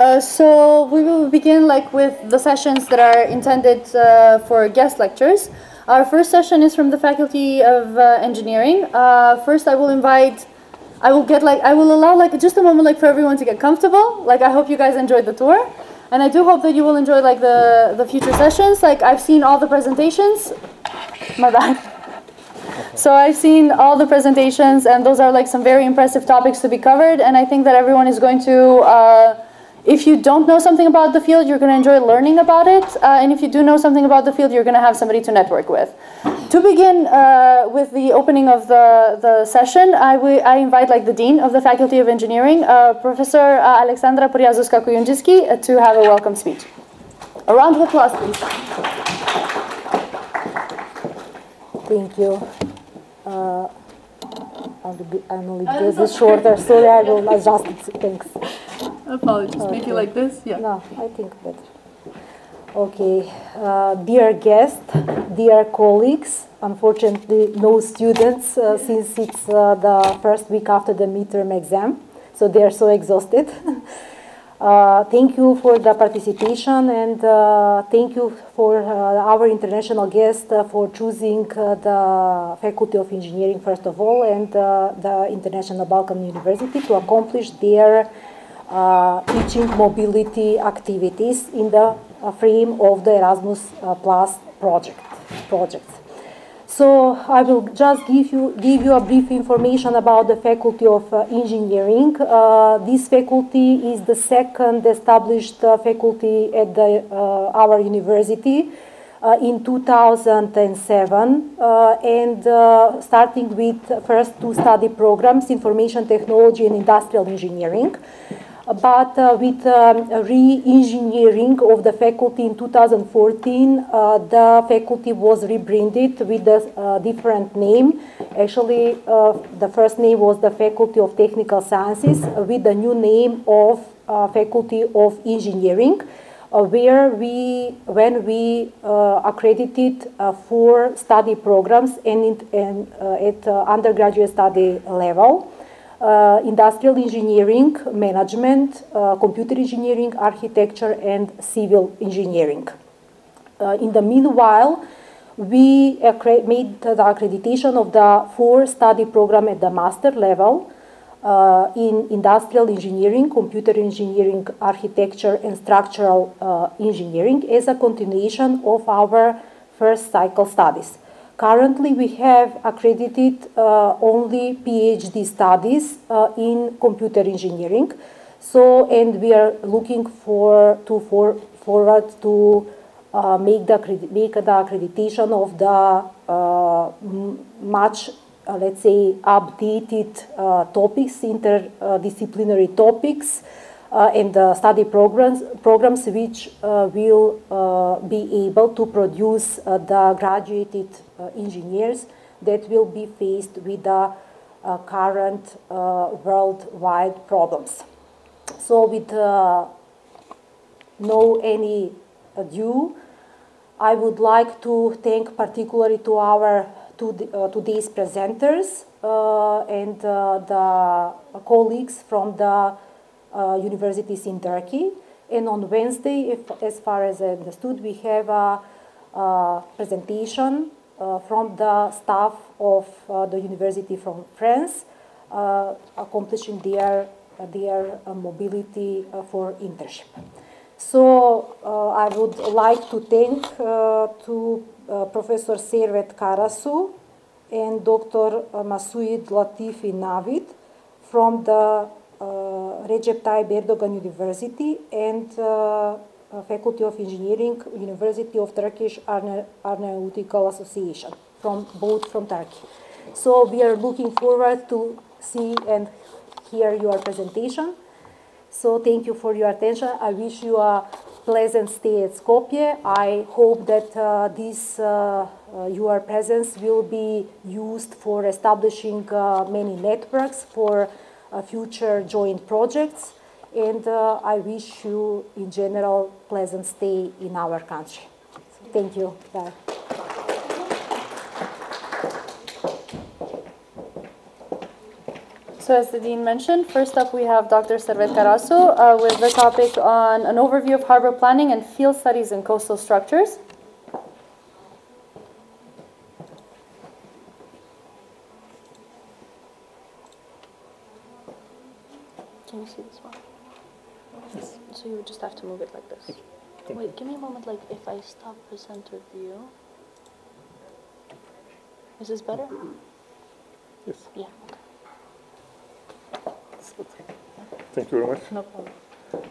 Uh, so we will begin like with the sessions that are intended uh, for guest lectures. Our first session is from the Faculty of uh, Engineering. Uh, first, I will invite, I will get like, I will allow like just a moment like for everyone to get comfortable. Like I hope you guys enjoyed the tour, and I do hope that you will enjoy like the the future sessions. Like I've seen all the presentations. My bad. So I've seen all the presentations, and those are like some very impressive topics to be covered. And I think that everyone is going to, uh, if you don't know something about the field, you're going to enjoy learning about it. Uh, and if you do know something about the field, you're going to have somebody to network with. To begin uh, with the opening of the, the session, I, I invite like the Dean of the Faculty of Engineering, uh, Professor uh, Alexandra Poriazowska-Kujundzyski, uh, to have a welcome speech. A round of applause, please. Thank you. I'll be, I'm only this is shorter, so I will adjust it. Thanks. Apologies. Make it like this. Yeah. No, I think better. Okay, uh, dear guests, dear colleagues, unfortunately no students uh, since it's uh, the first week after the midterm exam, so they are so exhausted. Uh, thank you for the participation and uh, thank you for uh, our international guest uh, for choosing uh, the Faculty of Engineering first of all and the International Balkan University to accomplish their teaching mobility activities in the frame of the Erasmus Plus project. project. So I will just give you give you a brief information about the Faculty of uh, Engineering. Uh, this faculty is the second established uh, faculty at the, uh, our university uh, in 2007, uh, and starting with first two study programs: information technology and industrial engineering but uh, with um, re-engineering of the faculty in 2014, uh, the faculty was rebranded with a uh, different name. Actually, uh, the first name was the Faculty of Technical Sciences uh, with the new name of uh, Faculty of Engineering. Where we, when we accredited four study programs and, and at undergraduate study level uh, industrial engineering, management, uh, computer engineering, architecture, and civil engineering. Uh, in the meanwhile, we made the accreditation of the four study program at the master level uh, in industrial engineering, computer engineering, architecture, and structural uh, engineering as a continuation of our first cycle studies. Currently, we have accredited uh, only PhD studies uh, in computer engineering. So, and we are looking for to for, forward to uh, make the make the accreditation of the uh, much, uh, let's say, updated uh, topics, interdisciplinary topics, and the study programs, programs which will be able to produce the graduated engineers that will be faced with the uh, current uh, worldwide problems. So, with uh, no any ado, I would like to thank particularly to our to the, uh, today's presenters uh, and uh, the colleagues from the uh, universities in Turkey. And on Wednesday, if, as far as I understood, we have a, a presentation uh, from the staff of uh, the university from France, uh, accomplishing their, their uh, mobility uh, for internship. So uh, I would like to thank uh, to uh, Professor Servet Karasu and Dr. Masuid Latifi Navid from the uh, Recep Tayyip Erdogan University and uh, uh, Faculty of Engineering, University of Turkish Aeronautical Association, from both from Turkey. So we are looking forward to see and hear your presentation. So thank you for your attention. I wish you a pleasant stay at Skopje. I hope that uh, this uh, uh, your presence will be used for establishing uh, many networks for uh, future joint projects. And uh, I wish you, in general, pleasant stay in our country. Thank you. Bye. So as the Dean mentioned, first up we have Dr. Servet Karasu uh, with the topic on an overview of harbor planning and field studies in coastal structures. Can you see this? So you would just have to move it like this. Wait, give me a moment, like if I stop presenter view. Is this better? Yes, Yeah, thank you very much. no problem.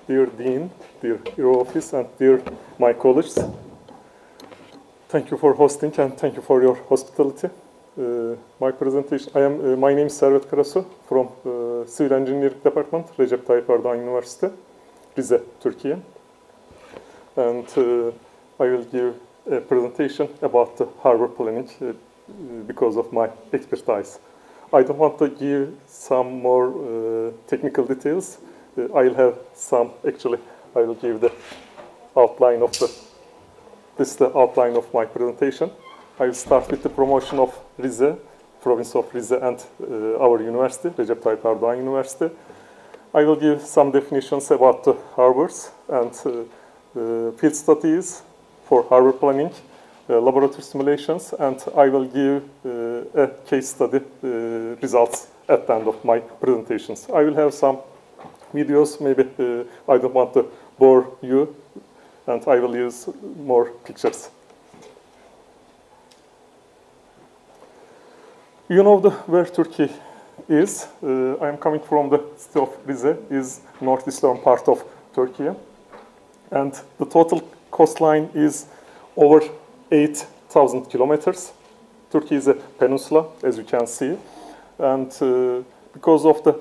Dear Dean, dear Your Office, and dear my colleagues, thank you for hosting and thank you for your hospitality. Uh, my presentation, I am, uh, my name is Servet Karasu from uh, Civil Engineering Department, Recep Tayyip Erdoğan University, Rize, Turkey. And uh, I will give a presentation about the harbor planning uh, because of my expertise. I don't want to give some more uh, technical details. I'll have some, actually, I will give the outline of the, this is the outline of my presentation. I will start with the promotion of Rize, province of Rize and uh, our university, Recep Tayyip Erdoğan University. I will give some definitions about the harbors and uh, field studies for harbor planning, uh, laboratory simulations, and I will give uh, a case study results at the end of my presentations. I will have some videos, maybe I don't want to bore you, and I will use more pictures. You know the, where Turkey is. Uh, I am coming from the city of Rize, is northeastern part of Turkey, and the total coastline is over 8,000 kilometers. Turkey is a peninsula, as you can see, and uh, because of the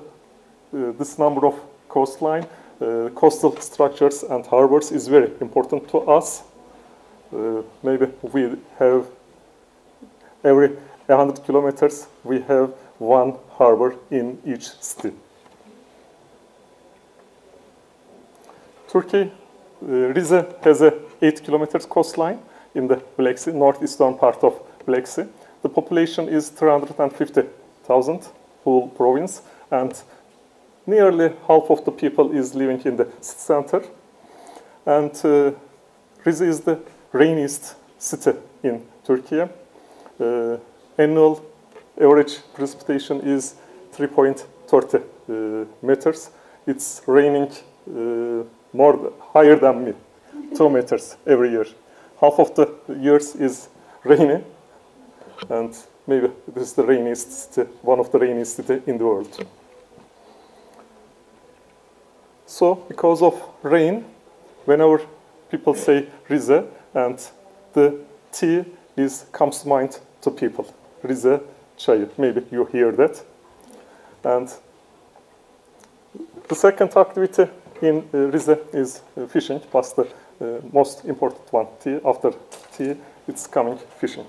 uh, this number of coastline, uh, coastal structures and harbors is very important to us. Uh, maybe we have every 100 kilometers, we have one harbor in each city. Turkey, uh, Rize has a 8 kilometers coastline in the Black Sea, northeastern part of Black Sea. The population is 350,000 whole province, and nearly half of the people is living in the center. And uh, Rize is the rainiest city in Turkey. Uh, annual average precipitation is 3.30 uh, meters. It's raining uh, more higher than me, two meters every year. Half of the years is rainy, and maybe this is the rainiest one of the rainiest in the world. So, because of rain, whenever people say Rize, and the tea is comes to mind to people. Rize Maybe you hear that. And the second activity in uh, Rize is uh, fishing. Plus the uh, most important one. Tea. After tea, it's coming fishing.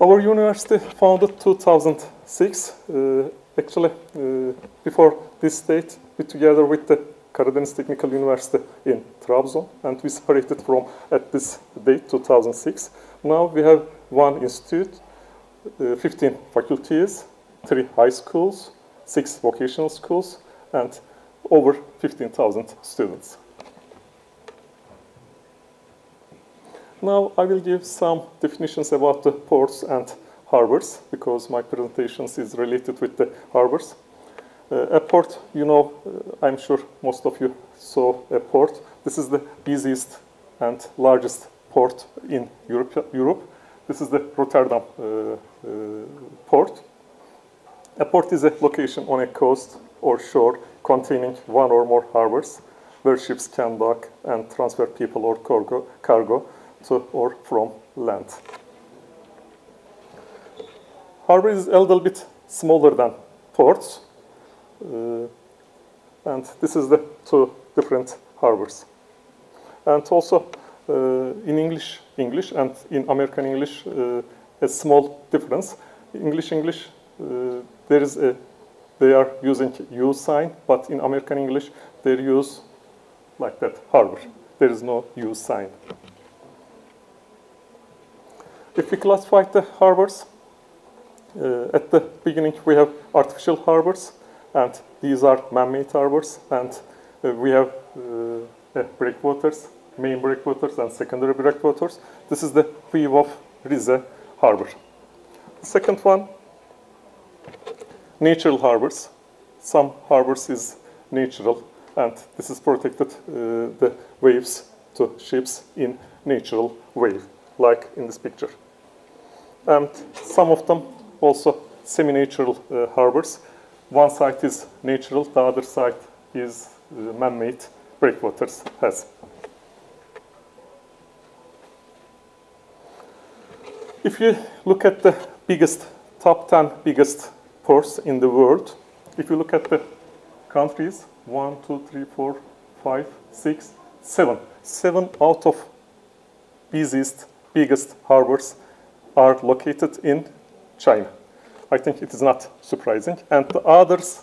Our university founded 2006. Uh, actually, uh, before this date, we together with the Karadeniz Technical University in Trabzon, and we separated from at this date 2006. Now we have one institute, uh, 15 faculties, three high schools, six vocational schools, and over 15,000 students. Now I will give some definitions about the ports and harbors because my presentation is related with the harbors. Uh, a port, you know, uh, I'm sure most of you saw a port. This is the busiest and largest port in Europe. Europe. This is the Rotterdam uh, uh, port. A port is a location on a coast or shore containing one or more harbors where ships can dock and transfer people or cargo, cargo to or from land. Harbor is a little bit smaller than ports. Uh, and this is the two different harbors. And also in English, English and in American English, uh, a small difference. English, English, uh, there is a, they are using U sign, but in American English, they use like that, harbor. There is no U sign. If we classify the harbors, uh, at the beginning we have artificial harbors, and these are man-made harbors, and uh, we have uh, breakwaters, main breakwaters, and secondary breakwaters. This is the view of Rize harbor. The second one, natural harbors. Some harbors is natural, and this is protected uh, the waves to ships in natural wave, like in this picture. And some of them also semi-natural uh, harbors. One side is natural, the other side is uh, man-made breakwaters has. If you look at the biggest, top 10 biggest ports in the world, if you look at the countries, one, two, three, four, five, six, seven, seven out of busiest, biggest harbors are located in China. I think it is not surprising. And the others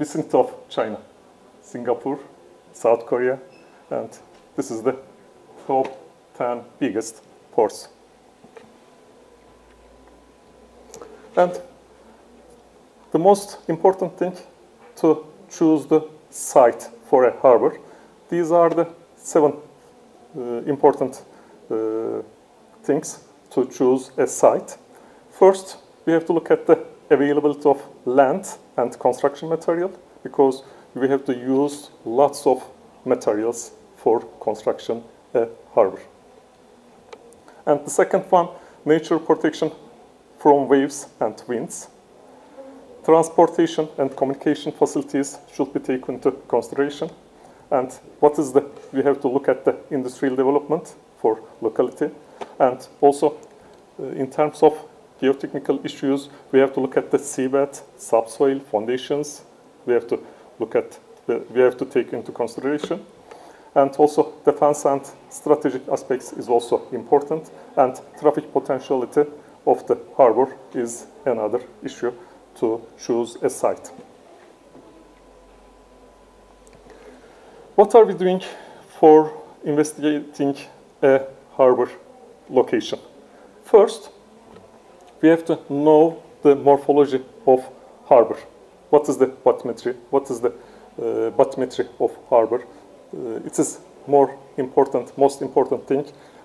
distinct of China, Singapore, South Korea, and this is the top 10 biggest ports. And the most important thing to choose the site for a harbor, these are the seven uh, important uh, things to choose a site. First, we have to look at the availability of land and construction material because we have to use lots of materials for construction a harbor. And the second one, nature protection from waves and winds. Transportation and communication facilities should be taken into consideration. And what is the, we have to look at the industrial development for locality. And also, uh, in terms of geotechnical issues, we have to look at the seabed, subsoil, foundations. We have to look at, the, we have to take into consideration. And also defense and strategic aspects is also important. And traffic potentiality of the harbor is another issue to choose a site. What are we doing for investigating a harbor location? First, we have to know the morphology of harbor. What is the bathymetry? What is the uh, bathymetry of harbor? Uh, it is more important, most important thing,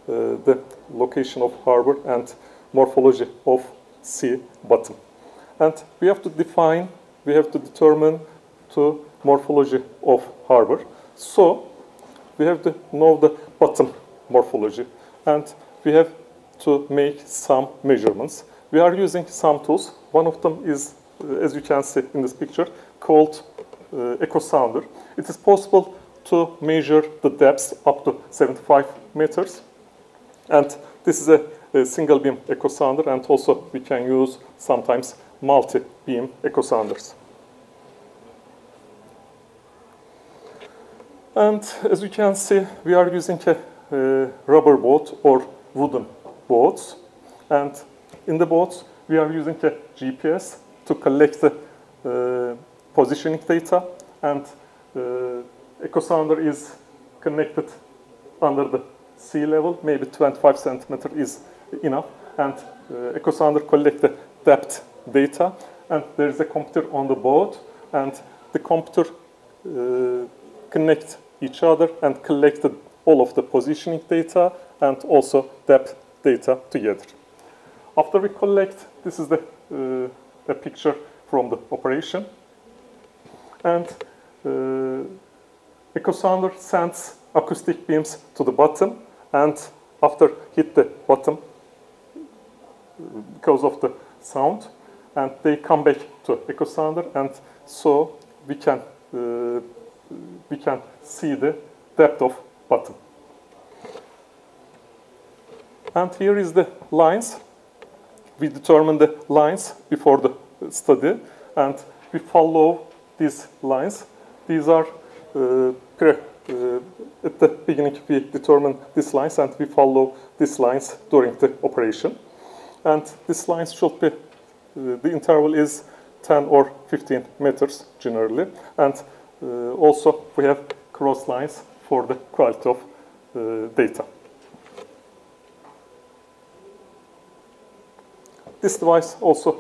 uh, the location of harbor and morphology of sea bottom. And we have to define, we have to determine the morphology of harbor. So we have to know the bottom morphology and we have to make some measurements. We are using some tools. One of them is, as you can see in this picture, called uh, Echo Sounder. It is possible to measure the depths up to 75 meters. And this is a single beam echo sounder, and also we can use sometimes multi beam echo sounders. And as you can see, we are using a, a rubber boat or wooden boats. And in the boats, we are using a GPS to collect the uh, positioning data. And uh, echo sounder is connected under the sea level, maybe 25 centimeter is enough. And uh, echo sounder collect the depth data. And there is a computer on the boat, and the computer uh, connect each other and collected all of the positioning data and also depth data together. After we collect, this is the, uh, the picture from the operation. And uh, Echo Sounder sends acoustic beams to the bottom and after hit the bottom because of the sound and they come back to echo sounder and so we can uh, we can see the depth of bottom. And here is the lines. We determine the lines before the study and we follow these lines. These are uh. Uh, at the beginning, we determine these lines and we follow these lines during the operation. And these lines should be, uh, the interval is 10 or 15 meters generally. And uh, also we have cross lines for the quality of uh, data. This device also,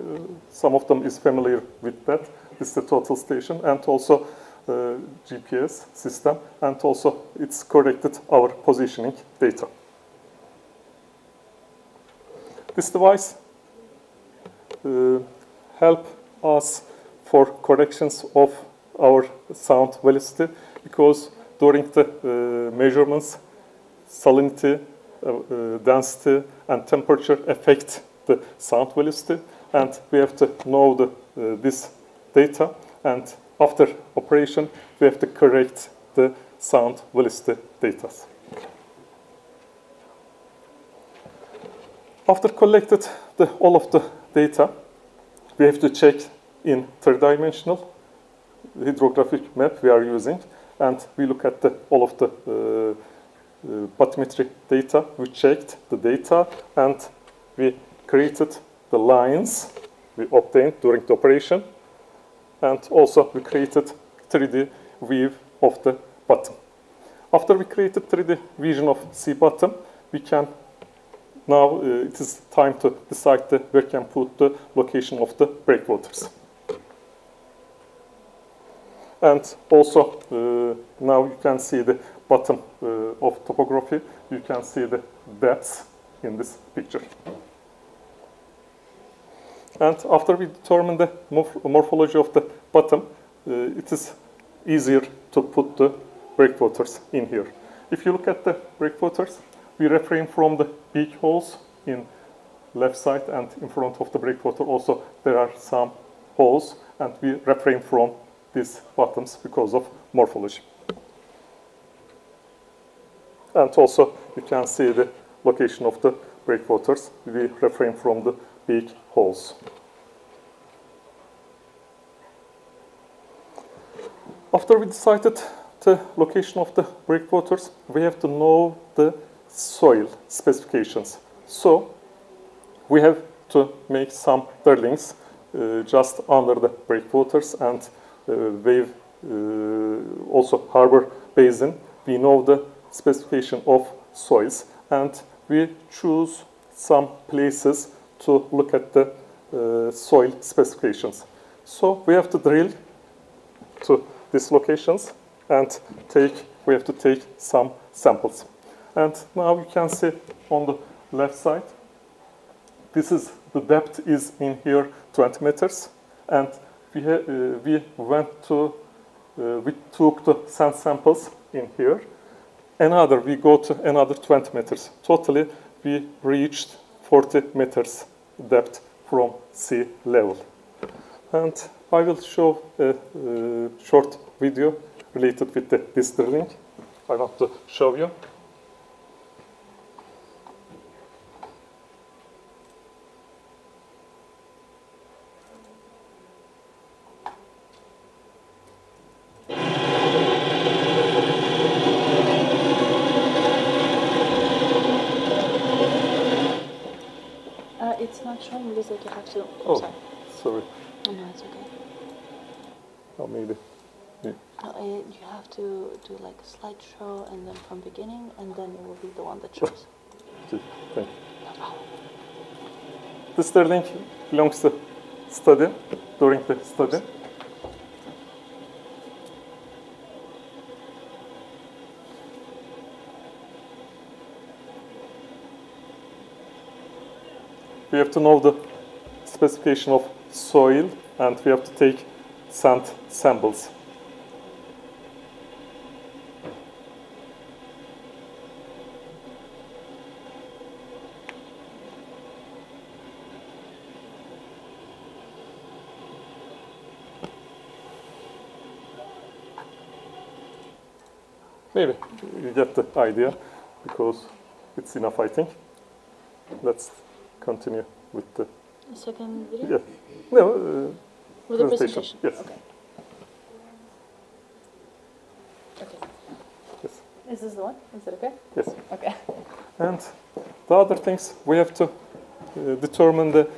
uh, some of them is familiar with that. This is the total station and also uh, GPS system and also it's corrected our positioning data. This device. Uh, help us for corrections of our sound velocity because during the uh, measurements, salinity, uh, density, and temperature affect the sound velocity, and we have to know the, this data, and after operation, we have to correct the sound velocity data. After collected the, all of the data, we have to check in three-dimensional hydrographic map we are using, and we look at the, all of the uh, uh, bathymetry data. We checked the data, and we created the lines we obtained during the operation, and also we created 3D view of the bottom. After we created 3D vision of sea bottom, we can now uh, it is time to decide the, where can put the location of the breakwaters. And also uh, now you can see the bottom uh, of topography. You can see the depths in this picture. And after we determine the morph morphology of the bottom, uh, it is easier to put the breakwaters in here. If you look at the breakwaters, we refrain from the beak holes in left side and in front of the breakwater also there are some holes and we refrain from these bottoms because of morphology. And also you can see the location of the breakwaters. We refrain from the big holes. After we decided the location of the breakwaters, we have to know the soil specifications. So we have to make some drillings uh, just under the breakwaters and uh, wave, uh, also harbor basin. We know the specification of soils and we choose some places to look at the uh, soil specifications. So we have to drill to these locations and take, we have to take some samples. And now you can see on the left side, this is the depth is in here 20 meters, and we uh, we went to uh, we took the sand samples in here. Another we go to another 20 meters. Totally, we reached 40 meters depth from sea level. And I will show a, a short video related with the, this drilling. I want to show you. Uh, it's not showing this, like you have to. Oh, Sorry. sorry. Oh, no, it's okay. Oh, maybe. Yeah. No, uh, you have to do like a slideshow and then from beginning, and then be the you. This drilling belongs to study, during the study. We have to know the specification of soil and we have to take sand samples. Maybe you get the idea because it's enough, I think. Let's continue with the second video? yeah. No, uh, With the presentation, presentation? yes. Okay. Is this the one? Is it okay? Yes. Okay. And the other things, we have to uh, determine the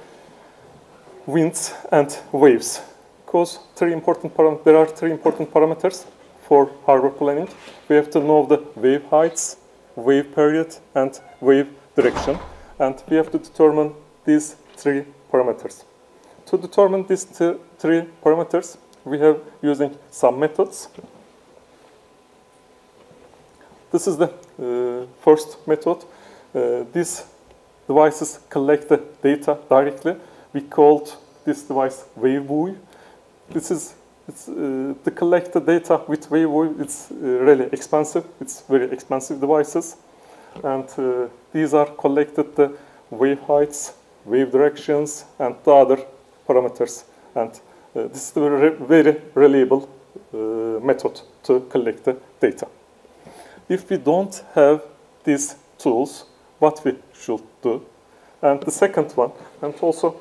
winds and waves. Because three important param- there are three important parameters for harbor planning. We have to know the wave heights, wave period, and wave direction. And we have to determine these three parameters. To determine these th- three parameters, we have using some methods. This is the uh, first method. Uh, these devices collect the data directly. We called this device WaveBuoy. This is uh, to collect the data with WaveBuoy. It's uh, really expensive. It's very expensive devices, and uh, these are collected the wave heights, wave directions, and the other parameters. And uh, this is a very, very reliable uh, method to collect the data. If we don't have these tools, what we should do? And the second one, and also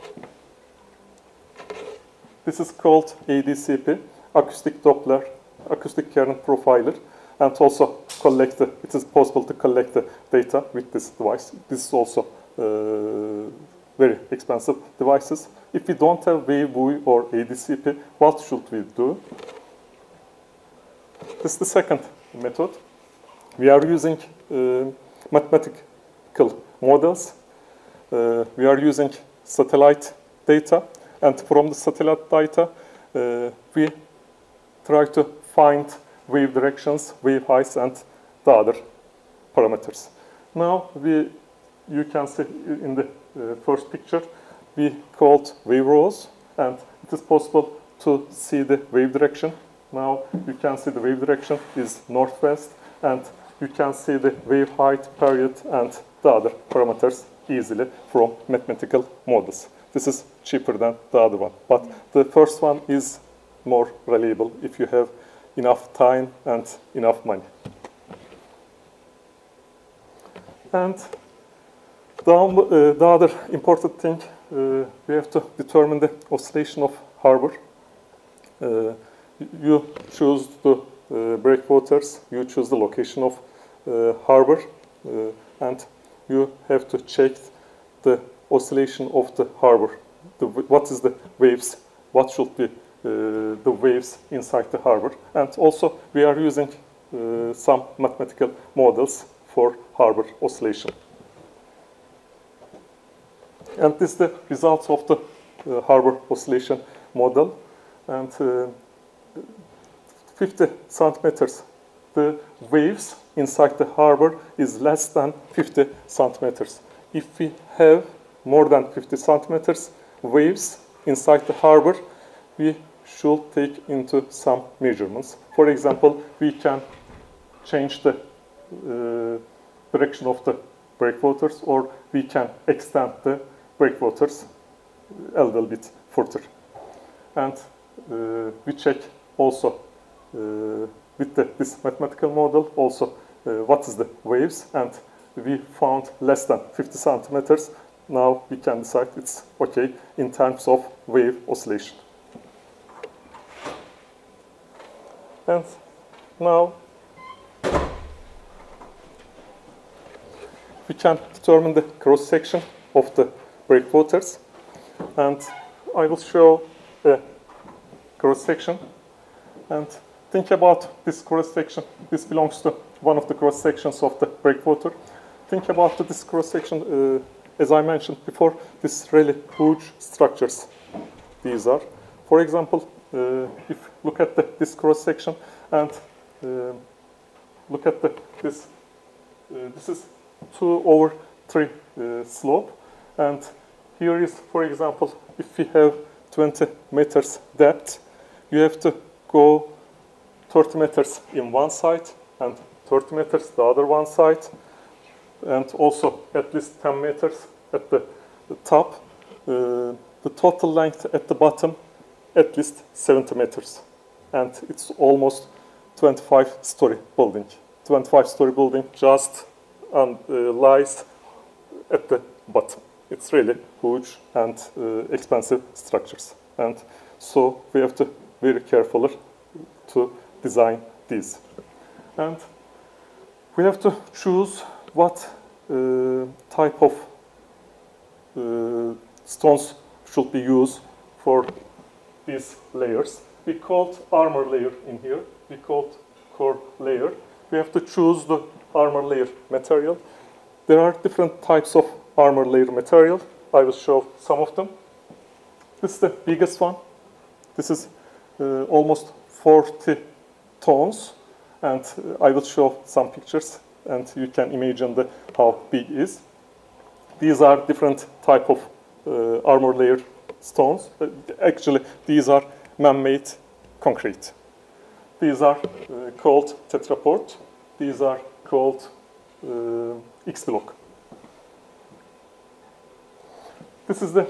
this is called ADCP, acoustic Doppler, acoustic current profiler, and also collect the, it is possible to collect the data with this device. This is also uh, very expensive devices. If we don't have WaveBuoy or ADCP, what should we do? This is the second method. We are using uh, mathematical models. Uh, we are using satellite data, and from the satellite data, uh, we try to find wave directions, wave heights, and the other parameters. Now, we, you can see in the uh, first picture, we called wave rose, and it is possible to see the wave direction. Now, you can see the wave direction is northwest, and you can see the wave height, period, and the other parameters easily from mathematical models. This is cheaper than the other one, but the first one is more reliable if you have enough time and enough money. And the, uh, the other important thing, uh, we have to determine the oscillation of harbor. Uh, you choose the uh, breakwaters, you choose the location of uh, harbor, uh, and you have to check the oscillation of the harbor. The, what is the waves? What should be uh, the waves inside the harbor? And also, we are using uh, some mathematical models for harbor oscillation. And this is the results of the uh, harbor oscillation model. And uh, 50 centimeters, the waves inside the harbor is less than 50 centimeters. If we have more than 50 centimeters waves inside the harbor, we should take into some measurements. For example, we can change the uh, direction of the breakwaters or we can extend the breakwaters a little bit further. And uh, we check also uh, with the, this mathematical model also uh, what is the waves and we found less than 50 centimeters. Now we can decide it's okay in terms of wave oscillation. And now we can determine the cross section of the breakwaters and I will show a cross section and think about this cross section. This belongs to one of the cross sections of the breakwater. Think about this cross section, uh, as I mentioned before, these really huge structures these are. For example, uh, if look at the, this cross section and uh, look at the, this, uh, this is 2 over 3 uh, slope and here is, for example, if we have 20 meters depth, you have to go 30 meters in one side and 30 meters the other one side, and also at least 10 meters at the, the top. Uh, the total length at the bottom, at least 70 meters, and it's almost 25 story building. 25 story building just um, uh, lies at the bottom. It's really huge and uh, expensive structures, and so we have to very carefully to design these. And we have to choose what uh, type of uh, stones should be used for these layers. We called armor layer in here. We called core layer. We have to choose the armor layer material. There are different types of armor layer material. I will show some of them. This is the biggest one. This is uh, almost 40 tons, and uh, I will show some pictures, and you can imagine the, how big is. These are different type of uh, armor layer stones. Actually, these are man-made concrete. These are uh, called tetrapod. These are called uh, X-block. This is the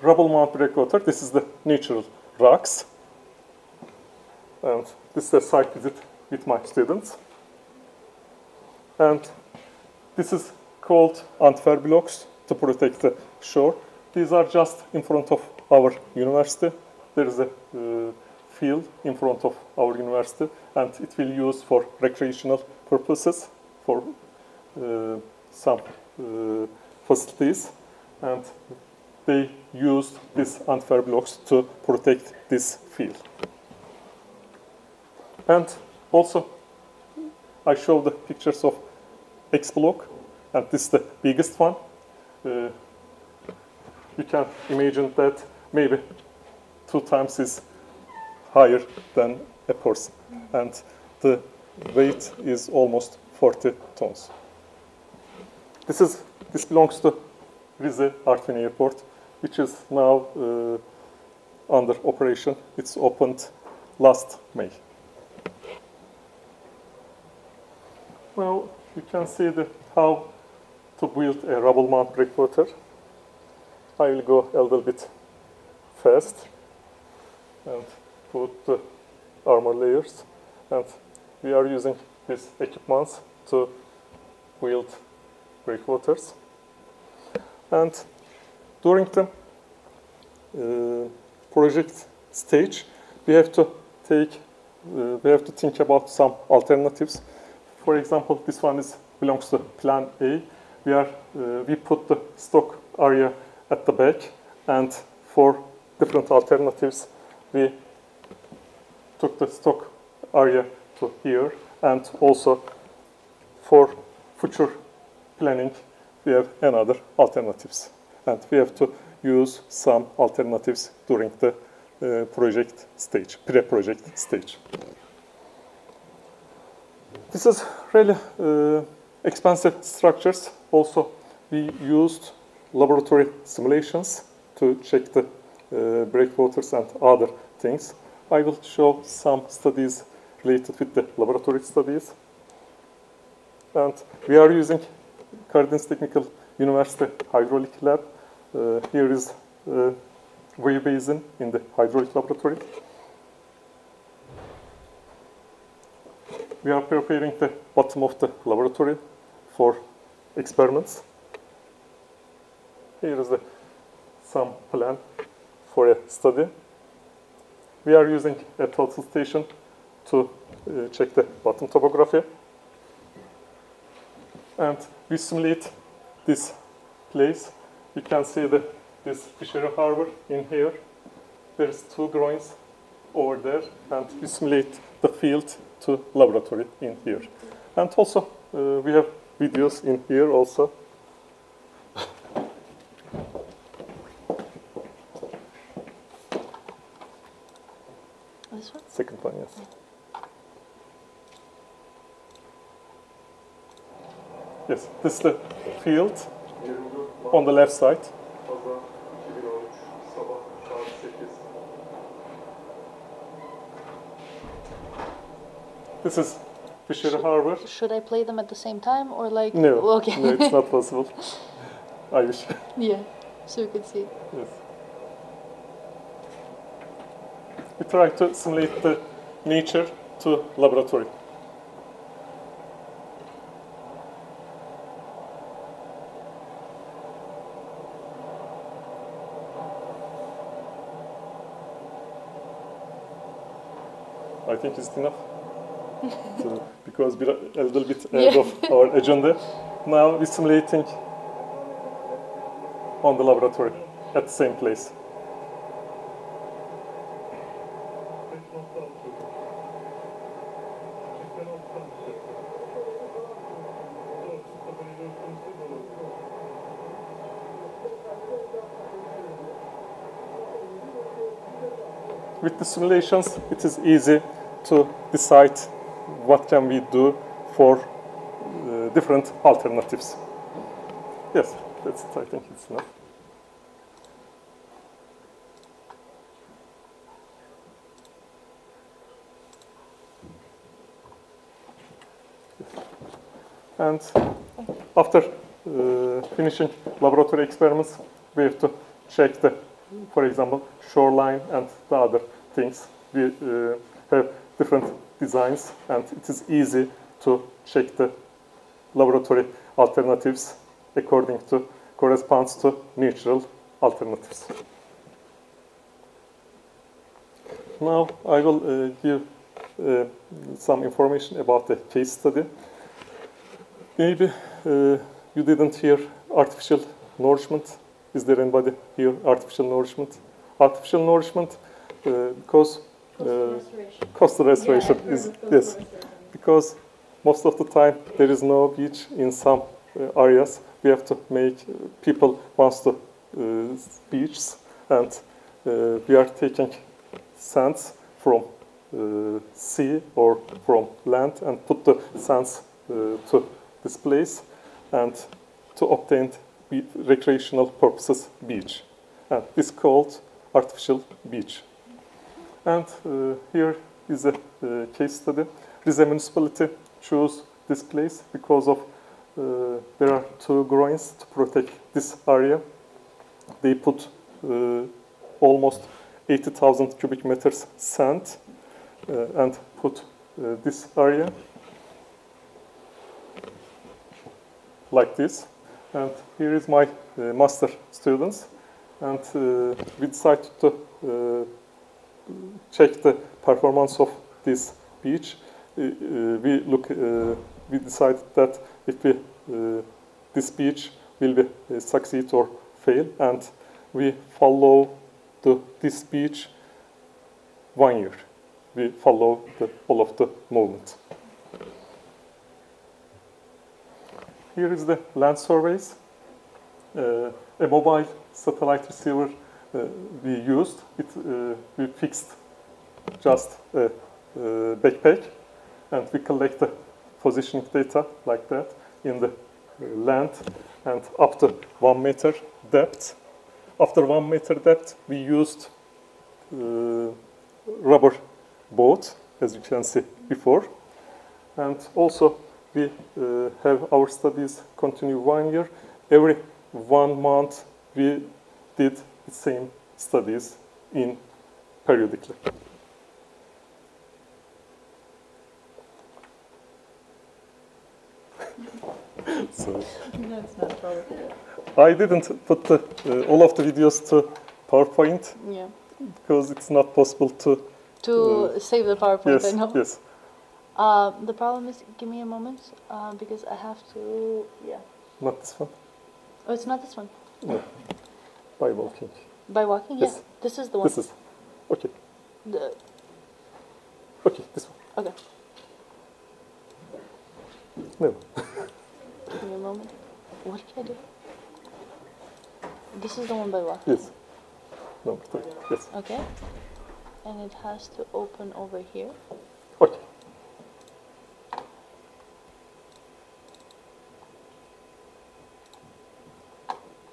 rubble mound breakwater. This is the natural rocks. And this is a site visit with my students. And this is called Antifer blocks to protect the shore. These are just in front of our university. There is a uh, field in front of our university, and it will use for recreational purposes for uh, some uh, facilities. And they used these Antifer blocks to protect this field. And also, I show the pictures of X block, and this is the biggest one. Uh, you can imagine that maybe two times is higher than a person, and the weight is almost 40 tons. This is this belongs to Rize Artvin Airport, which is now uh, under operation. It's opened last May. Now you can see the, how to build a rubble mound breakwater. I will go a little bit fast and put the armor layers. And we are using these equipments to build breakwaters. And during the uh, project stage, we have to take, uh, we have to think about some alternatives. For example, this one is belongs to Plan A. We are uh, we put the stock area at the back, and for different alternatives, we took the stock area to here, and also for future planning, we have another alternatives, and we have to use some alternatives during the uh, project stage, pre-project stage. This is really uh, expensive structures. Also, we used laboratory simulations to check the uh, breakwaters and other things. I will show some studies related with the laboratory studies. And we are using Karadeniz Technical University Hydraulic Lab. Uh, here is uh, wave basin in the hydraulic laboratory. We are preparing the bottom of the laboratory for experiments. Here is some plan for a study. We are using a total station to uh, check the bottom topography. And we simulate this place. You can see the, this fishery harbor in here. There's two groins over there, and we simulate the field to laboratory in here. And also, uh, we have videos in here also. This one? Second one, yes. Yes, this is the field on the left side. This is Fisher Harbor. Should I play them at the same time or like? No, Okay. no, it's not possible. I wish. yeah. So you can see. Yes. We try to simulate the nature to laboratory. I think it's enough. So, because we're a little bit ahead of our agenda. Now we're simulating on the laboratory at the same place. With the simulations, it is easy to decide what can we do for uh, different alternatives. Yes, that's it. I think it's enough. And after uh, finishing laboratory experiments, we have to check the, for example, shoreline and the other things. We uh, have different designs, and it is easy to check the laboratory alternatives according to corresponds to natural alternatives. Now I will uh, give uh, some information about the case study. Maybe uh, you didn't hear artificial nourishment. Is there anybody here artificial nourishment? Artificial nourishment uh, because uh, coastal restoration is yes because most of the time there is no beach in some uh, areas. We have to make uh, people wants to uh, beaches and uh, we are taking sands from uh, sea or from land and put the sands uh, to this place and to obtain recreational purposes beach. And this called artificial beach and uh, here is a uh, case study. Rize municipality chose this place because of uh, there are two groins to protect this area. They put almost 80,000 cubic meters sand and put this area like this. And here is my uh, master students. And uh, we decided to uh, check the performance of this beach, uh, we look, uh, we decided that if we, uh, this beach will be succeed or fail, and we follow the, this beach one year. We follow the, all of the movement. Here is the land surveys. Uh, a mobile satellite receiver we used. It, uh, we fixed just a, backpack and we collect the positioning data like that in the uh, land and up to one meter depth. After one meter depth, we used uh, rubber boat, as you can see before. And also, we uh, have our studies continue one year. Every one month, we did the same studies in periodically. so That's not probably. I didn't put the, uh, all of the videos to PowerPoint Yeah. because it's not possible to. To save the PowerPoint, yes, I know. yes. Uh, the problem is, give me a moment, uh, because I have to. Yeah. Not this one. Oh, it's not this one. No. By walking. By walking. Yes. Yeah. This is the one. This is okay. The, Okay, this one. okay. No. Give me a moment. What did I do? This is the one by walking. Yes. Number three. Yes. Okay. And it has to open over here. Okay.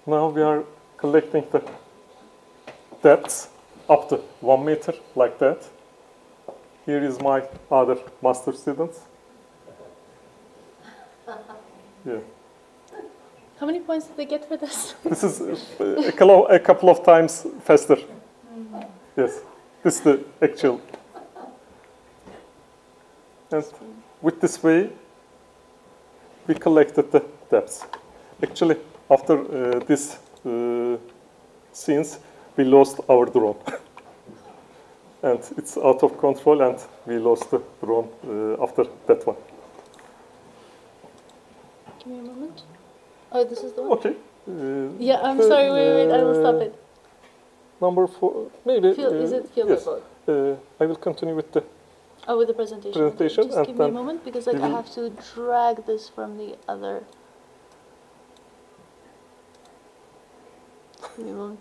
Now we are collecting the depths up to one meter like that. Here is my other master students. Yeah. How many points did they get for this? This is a couple, a couple of times faster. Yes, this is the actual. And with this way, we collected the depths. Actually, after uh, this uh, scenes, we lost our drone. and it's out of control, and we lost the drone uh, after that one. Give me a moment. Oh, this is the one? Okay. Uh, Yeah, I'm sorry, wait, wait, I will stop it. Number four, maybe. Feel, is it feel yes. Uh, I will continue with the. Oh, with the presentation. okay. Presentation, Just give me a moment because like I have to drag this from the other. Give me a.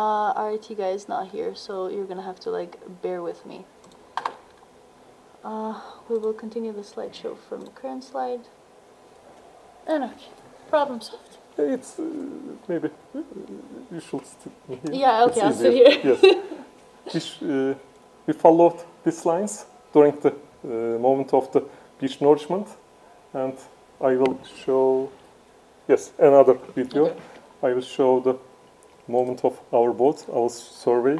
Uh, RIT guy is not here, so you're gonna have to like bear with me. Uh, we will continue the slideshow from the current slide. And okay, problem solved. It's uh, maybe you should sit here. Yeah, okay, I'll It's sit here. yes. We, uh, we followed these lines during the uh, moment of the beach nourishment, and I will show. Yes, another video. Okay. I will show the moment of our boat, our survey.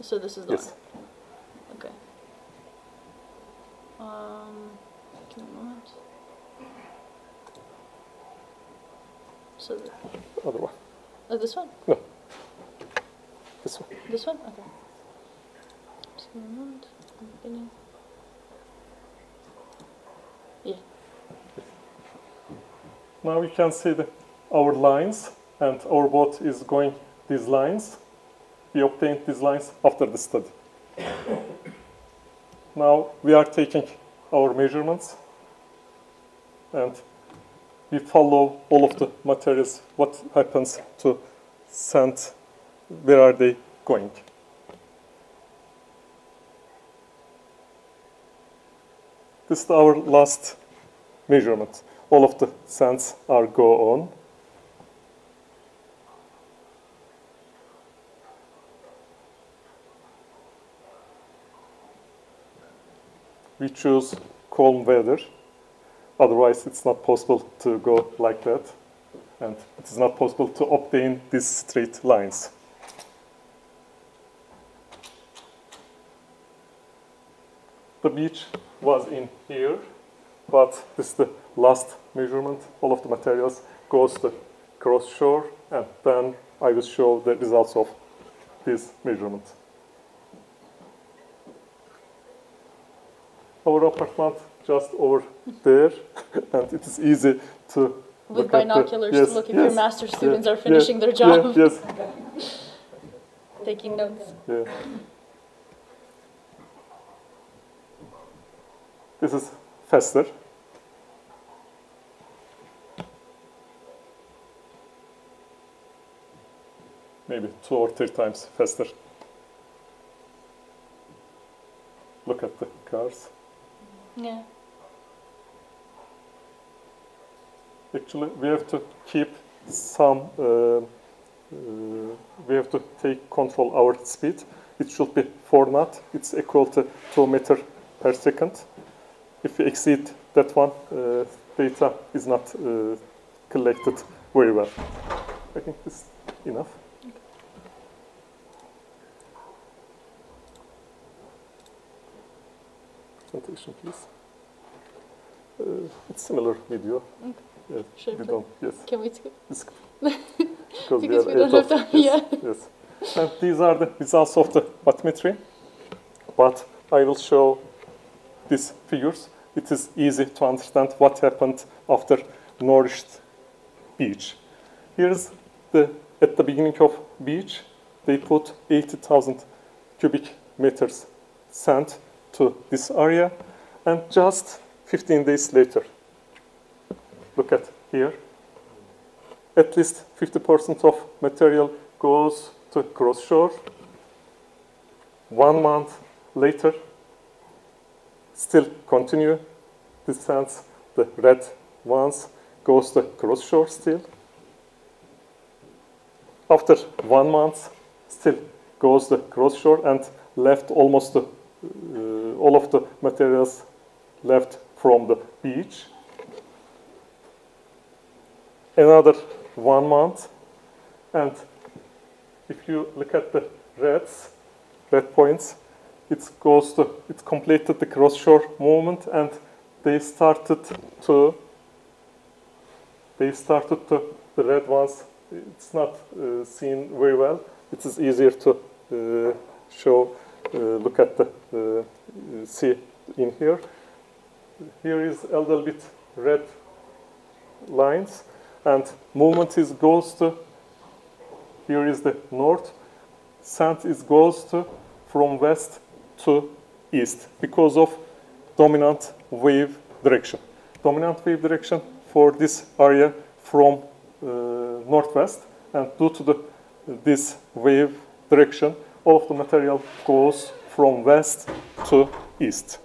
So this is the Yes. one. Okay. Um, give me a moment. So the, Other one. oh, this one. No. This one. This one? Okay. Just give me a moment. Yeah. Now you can see the, our lines, and our boat is going these lines. We obtained these lines after the study. now we are taking our measurements, and we follow all of the materials. What happens to sand? Where are they going? This is our last measurement. All of the sands are go on. We choose calm weather. Otherwise, it's not possible to go like that. And it is not possible to obtain these straight lines. The beach was in here, but this is the last measurement. All of the materials goes to cross shore, and then I will show the results of this measurement. Our apartment just over there, and it is easy to With look at the- binoculars yes, to look if yes, your master yeah, students are yeah, finishing their yeah, job, yes, taking notes. yeah. This is faster. Maybe two or three times faster. Look at the cars. Yeah. Actually, we have to keep some. Uh, uh, we have to take control our speed. It should be four knot. It's equal to two meter per second. If we exceed that one, uh, data is not uh, collected very well. I think this is enough. Presentation, please. Uh, it's similar video. Okay. Yeah, Should I we don't. Yes. Can we skip? This- because we we don't have time, yes, yes. And these are the results of the bathymetry. But I will show these figures. It is easy to understand what happened after nourished beach. Here's the at the beginning of beach, they put 80,000 cubic meters sand to this area, and just 15 days later, look at here, at least 50% of material goes to cross shore. One month later, still continue. This sands, the red ones, goes to cross shore still. After one month, still goes the cross shore and left almost all of the materials left from the beach. Another one month, and if you look at the reds, red points, it goes to it completed the cross shore movement and they started to they started to the red ones it's not uh, seen very well. It is easier to uh, show, uh, look at the, uh, see in here. Here is a little bit red lines, and movement is goes to, here is the north, sand is goes to from west to east because of dominant wave direction. Dominant wave direction for this area from uh, northwest and due to the, this wave direction, of the material goes from west to east.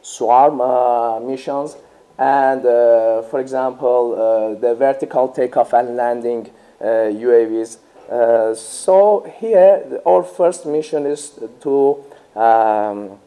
Swarm uh, missions and uh, for example uh, the vertical takeoff and landing UAVs. so here our first mission is to um,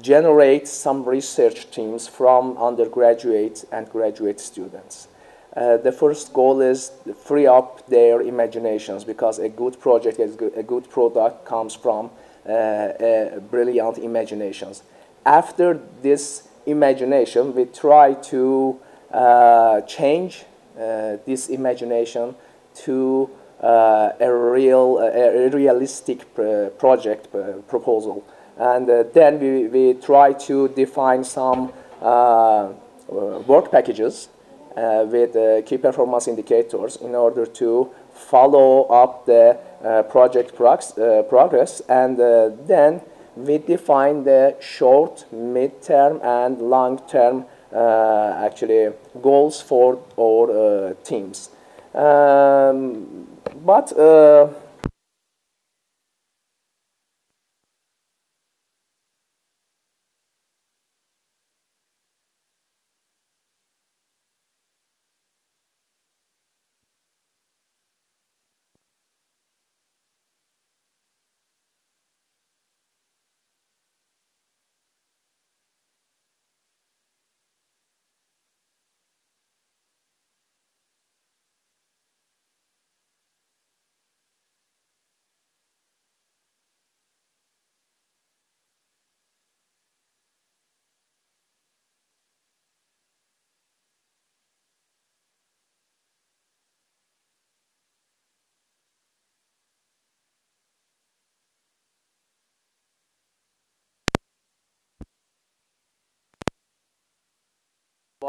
generate some research teams from undergraduate and graduate students. Uh, the first goal is free up their imaginations because a good project, a good product comes from brilliant imaginations. After this imagination, we try to uh, change uh, this imagination to uh, a real, a realistic project proposal. And then we, we try to define some work packages uh, with uh, key performance indicators in order to follow up the uh, Uh, project uh, progress and uh, then we define the short, mid-term and long-term actually goals for our teams. Um, but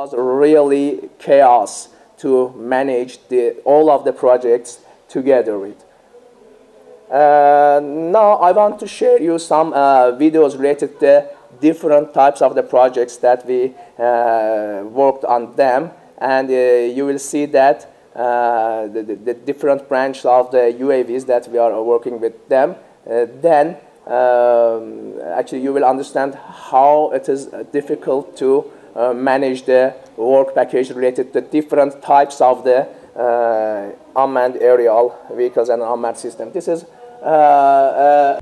was really chaos to manage the, all of the projects together with. Uh, now I want to share you some uh, videos related to different types of the projects that we uh, worked on them and uh, you will see that uh, the, the, different branches of the UAVs that we are working with them uh, then um, actually you will understand how it is difficult to uh, manage the work package related to different types of the uh, unmanned aerial vehicles and unmanned system. This is uh,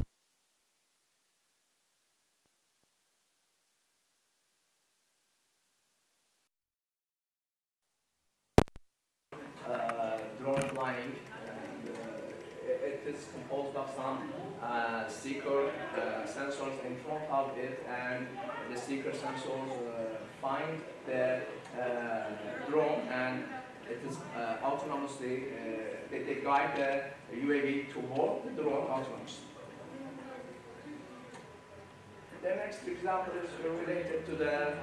drone flying. it is composed of some seeker sensors in front of it and the seeker sensors find the uh, drone and it is uh, autonomously, uh, they, guide the UAV toward the drone autonomously. The next example is related to the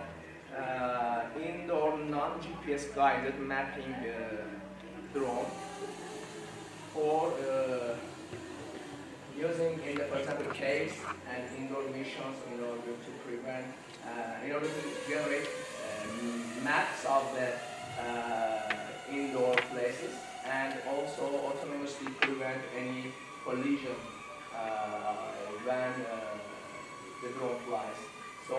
uh, indoor non-GPS guided mapping uh, drone for uh, using, in the, for example, caves and indoor missions in order to prevent uh, in order to generate um, maps of the uh, indoor places and also autonomously prevent any collision uh, when the drone flies. So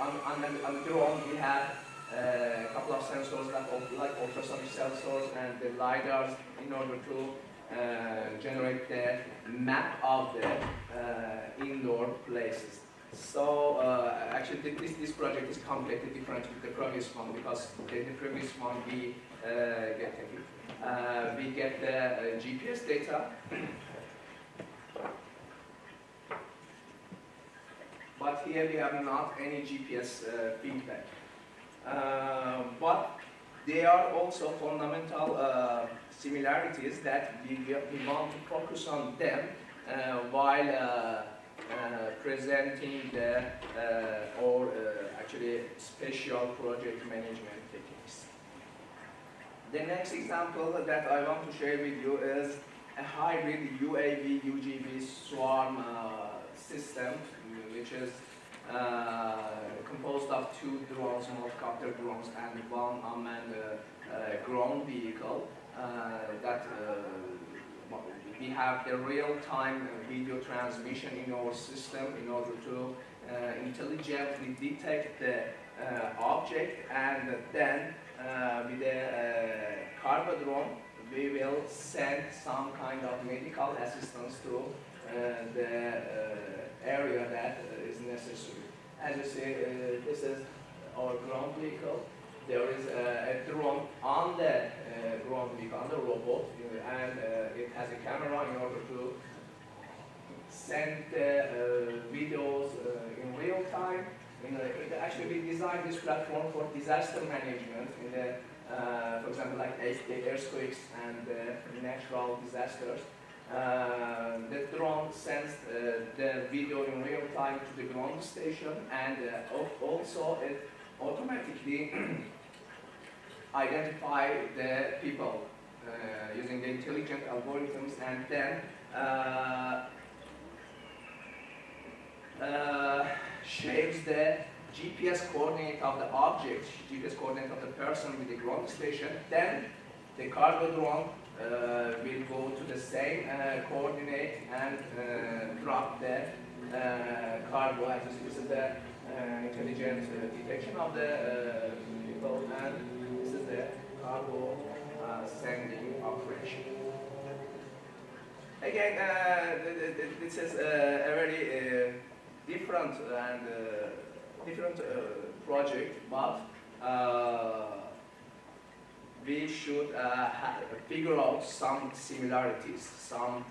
on, on, on the drone we have a couple of sensors like, like ultrasonic sensors and the LiDARs in order to uh, generate the map of the uh, indoor places. So uh, actually this, this project is completely different with the previous one because in the previous one we uh, get uh, we get the uh, GPS data but here we have not any GPS uh, feedback. Uh, but there are also fundamental similarities that we, we want to focus on them while uh, presenting the uh, or uh, actually special project management techniques. The next example that I want to share with you is a hybrid UAV UGV swarm system, which is uh, composed of two drones, multi-copter drones, and one unmanned uh, uh, ground vehicle that we have the real-time video transmission in our system in order to uh, intelligently detect the uh, object and then uh, with the uh, cargo drone we will send some kind of medical assistance to uh, the uh, area that uh, is necessary. As you see, uh, this is our ground vehicle. There is a, a drone on the uh, ground vehicle, on the robot, uh, and uh, it has a camera in order to send uh, videos uh, in real time. In the, it actually, we designed this platform for disaster management in the, uh, for example, like earthquakes and uh, natural disasters. Uh, the drone sends uh, the video in real time to the ground station and uh, also it automatically identify the people uh, using the intelligent algorithms and then uh, shares the GPS coordinate of the object, GPS coordinate of the person with the ground station, then the cargo drone uh, will go to the same uh, coordinate and uh, drop the uh, cargo. See, this is the uh, intelligent detection of the people, and this is the cargo sending operation. Again, th- th- th- this is a very different and uh, different uh, project, but uh, we should figure out some similarities, some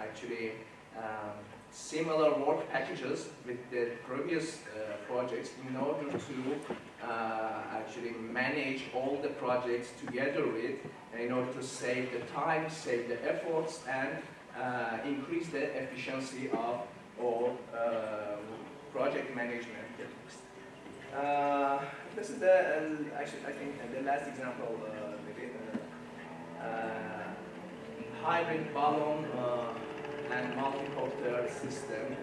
actually um, similar work packages with the previous uh, projects in order to uh, actually manage all the projects together with in order to save the time, save the efforts, and uh, increase the efficiency of all uh, project management. Uh, this is the, uh, actually, I think uh, the last example, maybe, hybrid balloon and multi-copter system.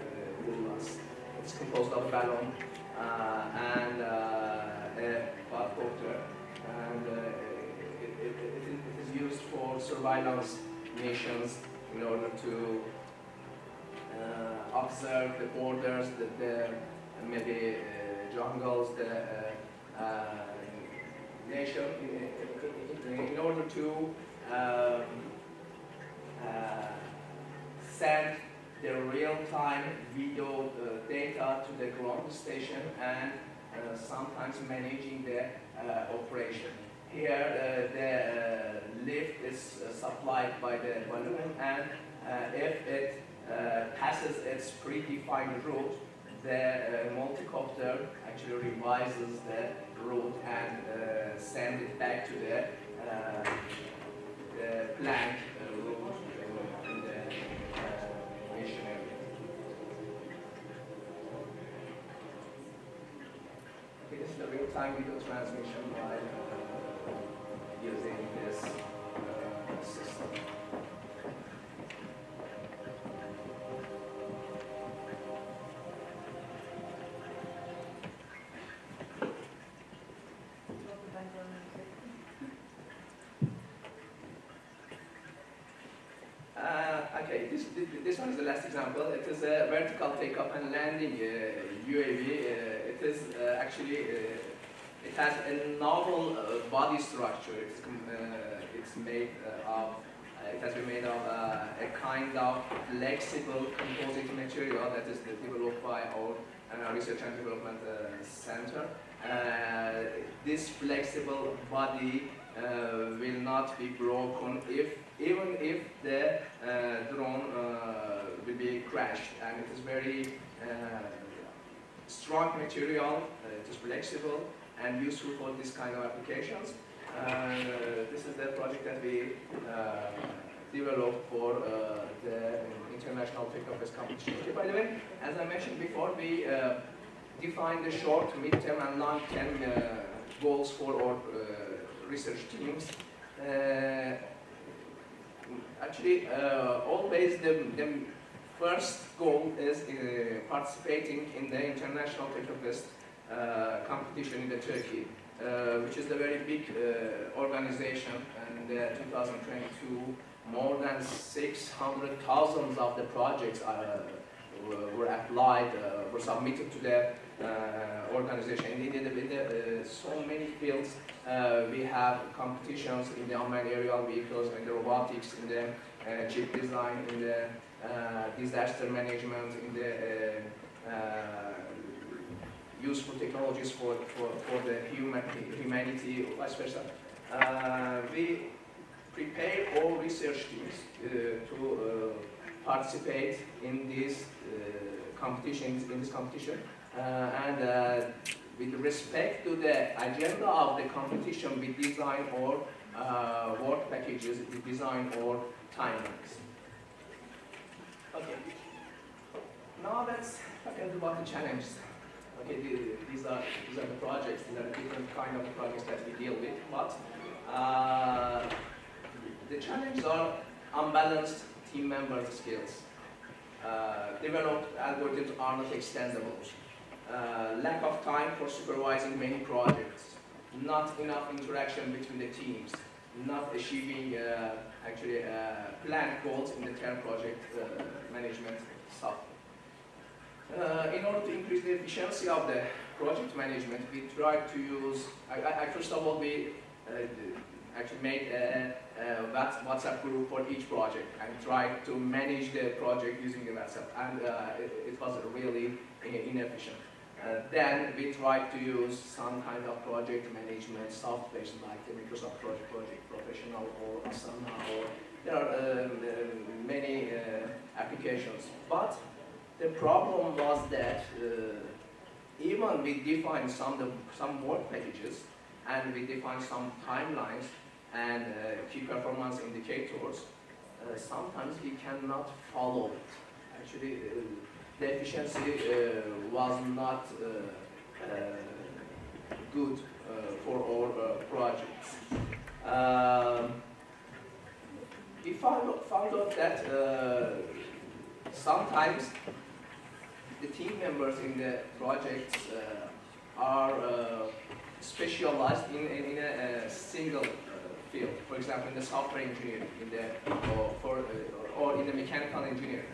It's composed of balloon and a quadcopter, and it, it, it, is, it is used for surveillance missions in order to observe the borders, the, the maybe uh, jungles, the uh, uh, nation, in, in, order to um, uh, send the real-time video uh, data to the ground station and uh, sometimes managing the uh, operation. Here, uh, the uh, lift is uh, supplied by the balloon, and uh, if it uh, passes its predefined route, the uh, multicopter actually revises the route and uh, sends it back to the, uh, the uh, route uh, in the uh, mission area. This is the real-time video transmission by uh, using this uh, system. Landing uh, UAV. Uh, it is uh, actually, uh, it has a novel uh, body structure. It's, uh, it's made uh, of, uh, it has been made of uh, a kind of flexible composite material that is developed by our uh, Research and Development uh, Center. Uh, this flexible body uh, will not be broken if even if the uh, drone uh, will be crashed and it is very uh, strong material, uh, it is flexible and useful for this kind of applications. Uh, this is the project that we uh, developed for uh, the International Teknofest competition. By the way, as I mentioned before, we uh, defined the short, mid-term and long-term uh, goals for our uh, research teams. Uh, actually, uh, always the, the first goal is uh, participating in the International Teknofest uh, competition in the Turkey, which is a very big organization. And uh, 2022, more than 600,000 of the projects are, were- applied, uh, were submitted to the uh, organization. The, in the, in the, uh, so many fields, we have competitions in the unmanned aerial vehicles, in the robotics, in the chip design, in the disaster management, in the useful technologies for, for, for the human, humanity, vice versa. Uh, we prepare all research teams uh, to uh, participate in this uh, competition, in this competition, uh, and uh, with respect to the agenda of the competition, we design or uh, work packages, we design or timelines. Okay. Now let's talk about the challenges. Okay, the- these are these are the projects. These are the different kind of projects that we deal with. But uh, the challenges are unbalanced team members' skills. Uh, developed algorithms are not extendable. Uh, lack of time for supervising many projects. Not enough interaction between the teams. Not achieving uh, actually uh, planned goals in the term project uh, management stuff. Uh, in order to increase the efficiency of the project management, we tried to use, I, I, first of all, we actually made a, Whats- WhatsApp group for each project and tried to manage the project using the WhatsApp, and uh, it, it was really inefficient. Uh, then we tried to use some kind of project management software like the Microsoft Project Project Professional or Asana or there are uh, many uh, applications. But the problem was that uh, even we define some some work packages and we define some timelines and uh, key performance indicators, uh, sometimes we cannot follow it. Actually, uh, the efficiency was not good for our projects. Um, we found, found out that sometimes the team members in the projects uh, are uh, specialized in, in, in a, a single field. For example, in the software engineering, in the or, for, uh, or in the mechanical engineering.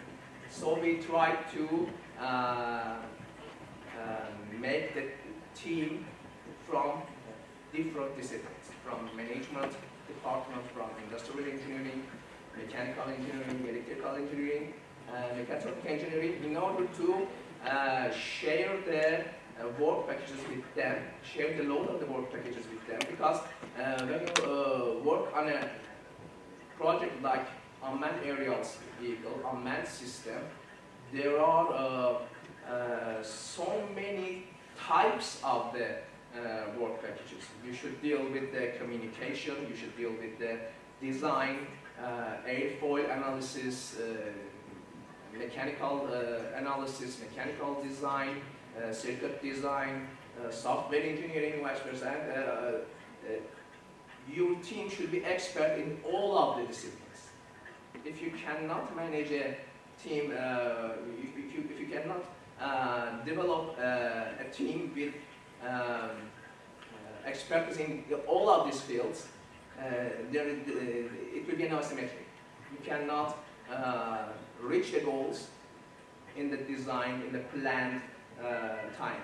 So we try to uh, um, make the team from different disciplines, from management department, from industrial engineering, mechanical engineering, electrical engineering, uh, mechatronic engineering, in order to uh, share the uh, work packages with them, share the load of the work packages with them. Because uh, when you uh, work on a project like unmanned aerials vehicle, unmanned system, there are uh, uh, so many types of the uh, work packages. You should deal with the communication, you should deal with the design, uh, airfoil analysis, uh, mechanical uh, analysis, mechanical design, uh, circuit design, uh, software engineering, vice versa. Uh, uh, your team should be expert in all of the disciplines. If you cannot manage a team, uh, if, you, if you cannot uh, develop uh, a team with um, uh, expertise in the- all of these fields, uh, there, uh, it will be an asymmetry. You cannot uh, reach the goals in the design, in the planned uh, time.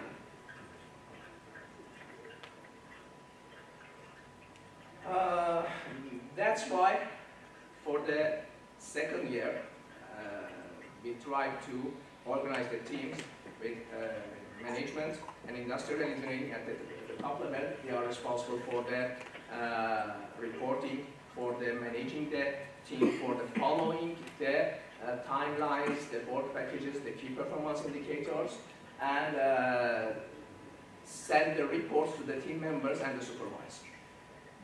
Uh, that's why for the second year, uh, we try to organize the teams with uh, management and industrial engineering at the, the top level. They are responsible for the uh, reporting, for the managing the team, for the following the uh, timelines, the work packages, the key performance indicators, and uh, send the reports to the team members and the supervisor.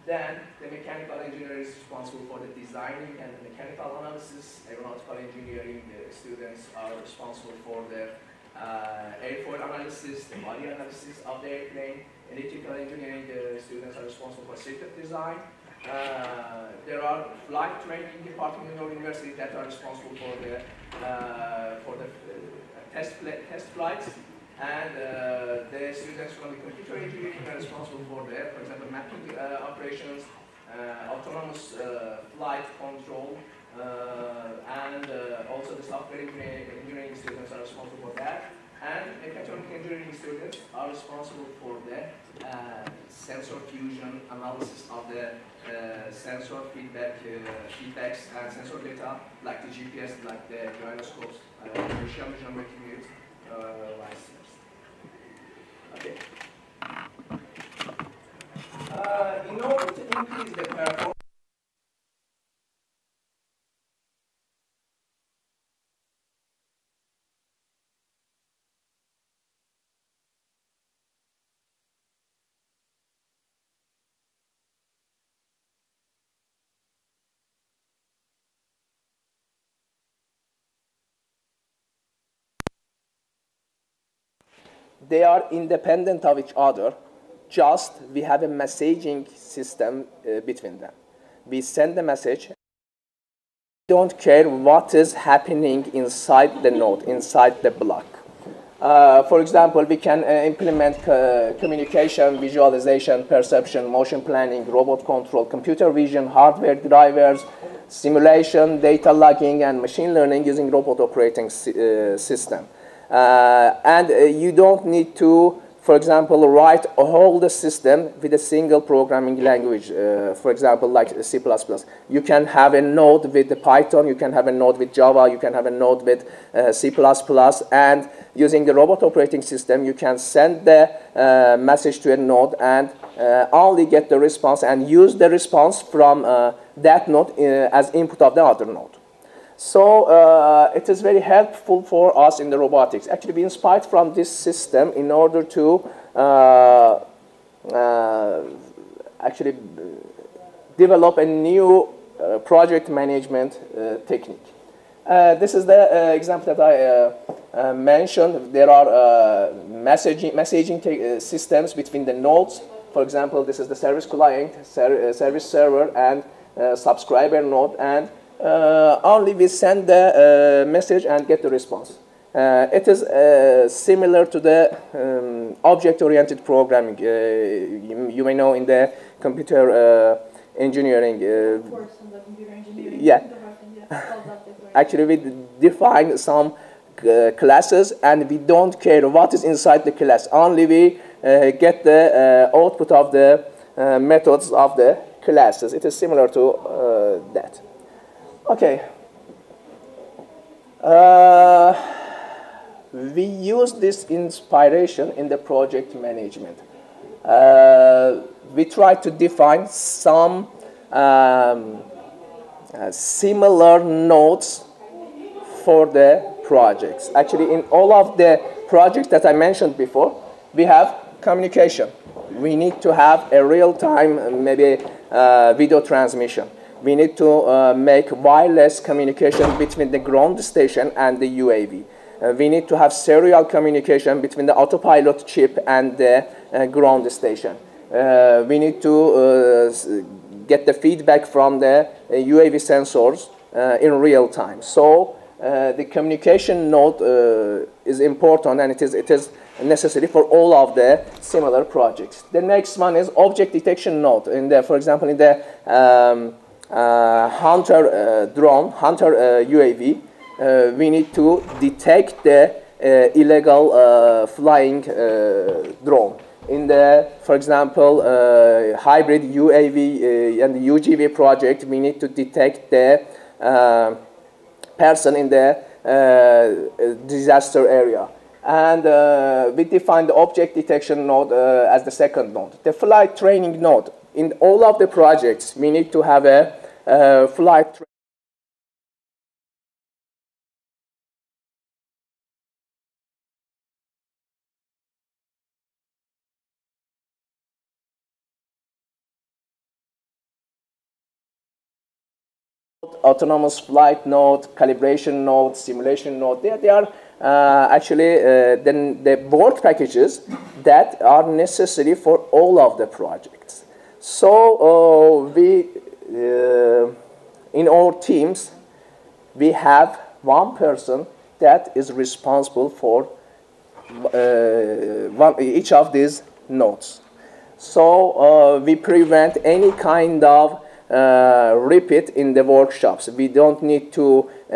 Then the mechanical engineer is responsible for the designing and the mechanical analysis. Aeronautical engineering the students are responsible for the uh, airfoil analysis, the body analysis of the airplane. Electrical engineering the students are responsible for circuit design. Uh, there are flight training department in our university that are responsible for the uh, for the test test flights and uh, the students from the computer engineering are responsible for the, for example, mapping uh, operations, uh, autonomous uh, flight control, and also the software engineering engineering students are responsible for that. And mechatronic engineering students are responsible for the uh, sensor fusion analysis of the uh, sensor feedback, uh, feedbacks and sensor data, like the GPS, like the gyroscopes, uh. Okay. Uh, in order to increase the performance. They are independent of each other. Just we have a messaging system uh, between them. We send the message. Don't care what is happening inside the node, inside the block. Uh, for example, we can uh, implement co- communication, visualization, perception, motion planning, robot control, computer vision, hardware drivers, simulation, data logging, and machine learning using robot operating uh, system. Uh, and uh, you don't need to, for example, write a whole system with a single programming language, uh, for example, like C++. You can have a node with Python, you can have a node with Java, you can have a node with C++, and using the robot operating system, you can send the uh, message to a node and uh, only get the response and use the response from uh, that node as input of the other node. So uh, it is very helpful for us in the robotics. Actually, we inspired from this system in order to uh, uh, actually develop a new uh, project management uh, technique. Uh, this is the example that I mentioned. There are messaging, messaging systems between the nodes. For example, this is the service client, ser- service server, and subscriber node. And only we send the uh, message and get the response. Uh, it is uh, similar to the um, object-oriented programming. Uh, you, you may know in the computer uh, engineering. Uh, course in the computer engineering. Yeah. actually we define some uh, classes and we don't care what is inside the class only we uh, get the uh, output of the uh, methods of the classes it is similar to uh, that okay uh, we use this inspiration in the project management uh, we try to define some um, uh, similar nodes for the projects. Actually, in all of the projects that I mentioned before, we have communication. We need to have a real-time, uh, maybe uh, video transmission. We need to uh, make wireless communication between the ground station and the UAV. Uh, we need to have serial communication between the autopilot chip and the uh, ground station. Uh, we need to uh, get the feedback from the UAV sensors uh, in real time. So the communication node is important and it is, it is necessary for all of the similar projects. The next one is object detection node. In the, for example, in the um, Hunter uh, drone, Hunter uh, UAV, uh, we need to detect the uh, illegal uh, flying uh, drone. In the, for example, uh, hybrid UAV uh, and UGV project, we need to detect the uh, person in the uh, disaster area. And uh, we define the object detection node uh, as the second node. The flight training node. In all of the projects, we need to have a uh, flight autonomous flight node, calibration node, simulation node. They, they are uh, actually uh, then the board packages that are necessary for all of the projects. So uh, we, uh, in our teams, we have one person that is responsible for uh, one, each of these nodes. So we prevent any kind of uh, repeat in the workshops. We don't need to uh,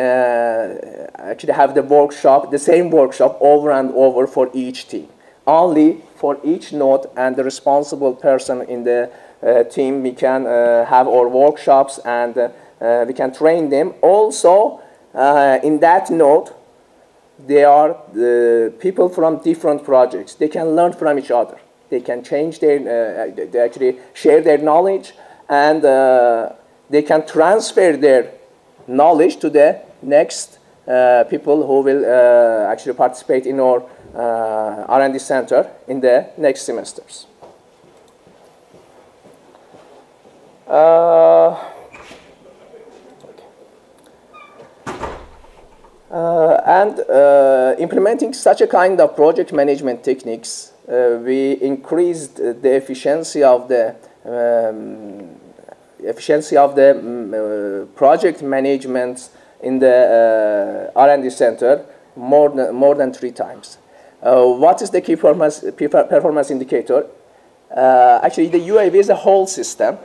actually have the workshop, the same workshop over and over for each team. Only for each node and the responsible person in the team, we can uh, have our workshops and uh, uh, we can train them. Also, uh, in that note, they are the people from different projects. They can learn from each other. They can change their, uh, they actually share their knowledge, and uh, they can transfer their knowledge to the next uh, people who will uh, actually participate in our uh, R&D center in the next semesters. Uh, and uh, implementing such a kind of project management techniques, uh, we increased the efficiency of the um, efficiency of the mm, uh, project management in the uh, R&D center more than, more than three times. Uh, what is the key performance, performance indicator? Uh, actually, the UAV is a whole system,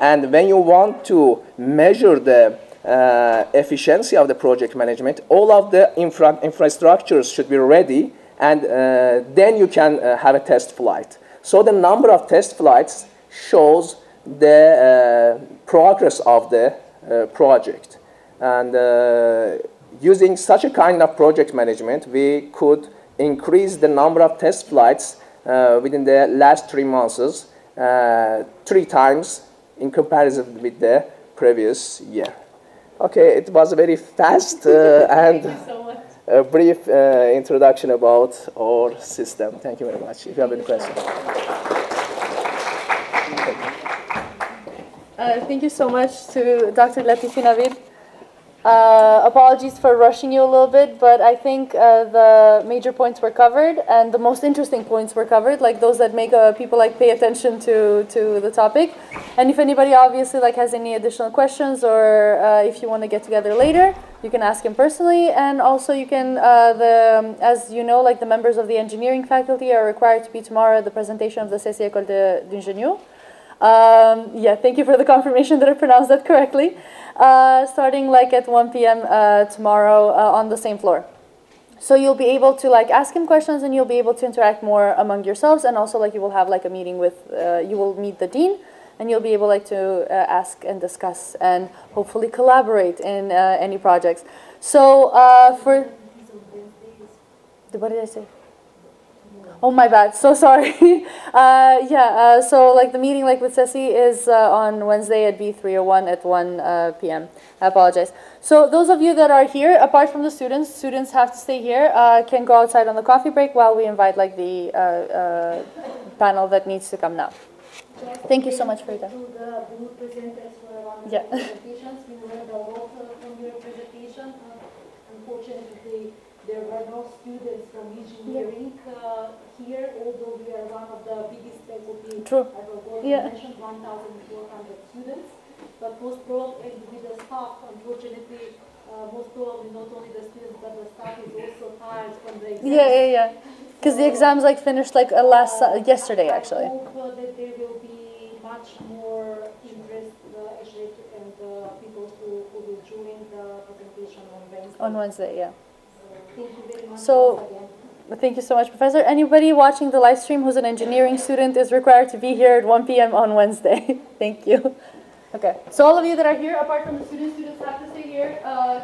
and when you want to measure the uh, efficiency of the project management, all of the infra infrastructures should be ready, and uh, then you can uh, have a test flight. So the number of test flights shows the uh, progress of the uh, project. And using such a kind of project management, we could increase the number of test flights within the last three months three times in comparison with the previous year. Okay, it was a very fast uh, and a brief uh, introduction about our system. Thank you very much. If you have any questions. Uh, thank you so much to Dr. Latifi Navid. Uh, apologies for rushing you a little bit, but I think uh, the major points were covered and the most interesting points were covered, like those that make uh, people like pay attention to, to the topic. And if anybody obviously like has any additional questions or uh, if you want to get together later, you can ask him personally. And also you can, uh, the um, as you know, like the members of the engineering faculty are required to be tomorrow at the presentation of the CESI École d'Ingénieur. Um, yeah, thank you for the confirmation that I pronounced that correctly. Uh, starting like at 1 p.m. Uh, tomorrow uh, on the same floor. So you'll be able to like ask him questions and you'll be able to interact more among yourselves and also like you will have like a meeting with, uh, you will meet the dean and you'll be able like to uh, ask and discuss and hopefully collaborate in uh, any projects. So for, what did I say? Oh my bad. So sorry. uh, yeah. Uh, so like the meeting like with CESI is uh, on Wednesday at B301 at 1 uh, p.m. I apologize. So those of you that are here, apart from the students, students have to stay here. Uh, can go outside on the coffee break while we invite like the uh, panel that needs to come now. Thank you so much for your time. Yeah. There were no students from engineering uh, here, although we are one of the biggest faculty. True. I Yeah. mentioned 1,400 students. But most probably with the staff, unfortunately, uh, most probably not only the students, but the staff is also tired from the exams. Yeah, yeah, yeah. Because the exams like finished like uh, last uh, yesterday actually. I hope uh, that there will be much more interest actually and uh, people who, who will join the presentation on Wednesday. On Wednesday, yeah. Thank you very much. So- Thank you so much, Professor. Anybody watching the live stream who's an engineering student is required to be here at 1 p.m. on Wednesday. Thank you. Okay. So all of you that are here, apart from the students, students have to stay here. Uh,